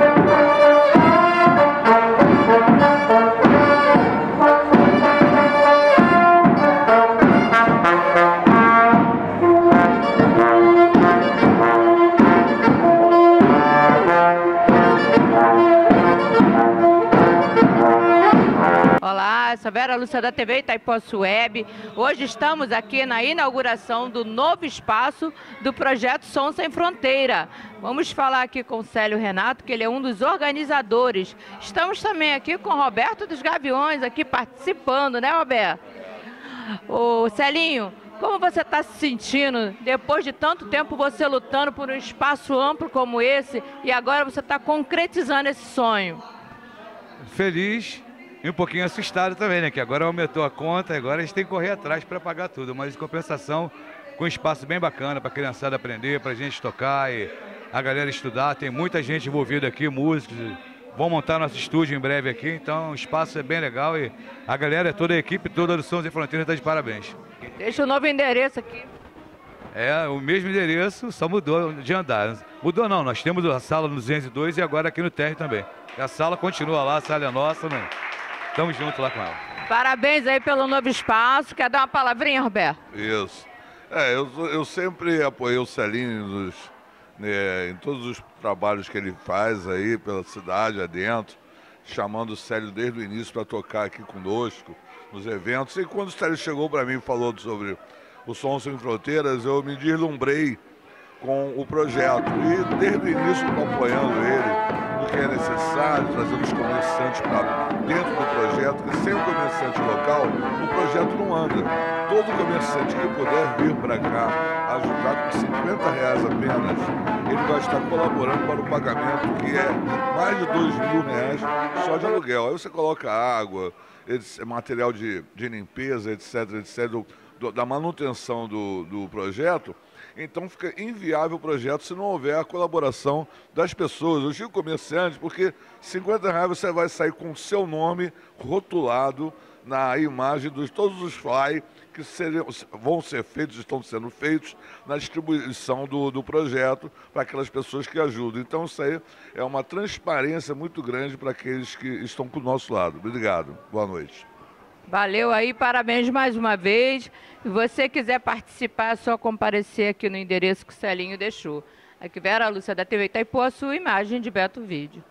Thank you. Sou Vera Lúcia da TV Itaipoço Web. Hoje estamos aqui na inauguração do novo espaço do projeto Som Sem Fronteira. Vamos falar aqui com o Célio Renato, que ele é um dos organizadores. Estamos também aqui com o Roberto dos Gaviões, aqui participando, né, Roberto? Ô, Celinho, como você está se sentindo depois de tanto tempo você lutando por um espaço amplo como esse e agora você está concretizando esse sonho? Feliz e um pouquinho assustado também, né? Que agora aumentou a conta, agora a gente tem que correr atrás para pagar tudo. Mas em compensação, com um espaço bem bacana para a criançada aprender, para a gente tocar e a galera estudar. Tem muita gente envolvida aqui, músicos. Vão montar nosso estúdio em breve aqui, então o espaço é bem legal e a galera, toda a equipe, toda do Sons e Fronteiras está de parabéns. Deixa o novo endereço aqui. É, o mesmo endereço, só mudou de andar. Mudou não, nós temos a sala no 202 e agora aqui no térreo também. A sala continua lá, a sala é nossa, né? Estamos juntos lá com ela. Parabéns aí pelo novo espaço. Quer dar uma palavrinha, Roberto? Isso. É, eu, eu sempre apoiei o Celinho nos, né, em todos os trabalhos que ele faz aí pela cidade adentro, chamando o Célio desde o início para tocar aqui conosco nos eventos. E quando o Célio chegou para mim e falou sobre o Som Sem Fronteiras, eu me deslumbrei com o projeto. E desde o início apoiando ele no que é necessário, trazendo os comerciantes para dentro do projeto, porque sem o comerciante local, o projeto não anda. Todo comerciante que puder vir para cá, ajudar com 50 reais apenas, ele vai estar colaborando para o pagamento que é mais de 2 mil reais só de aluguel. Aí você coloca água, material de, de limpeza, etc, etc, do, da manutenção do, do projeto, então fica inviável o projeto se não houver a colaboração das pessoas, eu digo comerciantes, porque 50 reais você vai sair com o seu nome rotulado na imagem de todos os fly que seriam, vão ser feitos, estão sendo feitos na distribuição do, do projeto para aquelas pessoas que ajudam. Então isso aí é uma transparência muito grande para aqueles que estão do nosso lado. Obrigado. Boa noite. Valeu aí, parabéns mais uma vez. Se você quiser participar, é só comparecer aqui no endereço que o Celinho deixou. Aqui Vera Lúcia da TV Itaipu, a sua imagem de Beto Vídeo.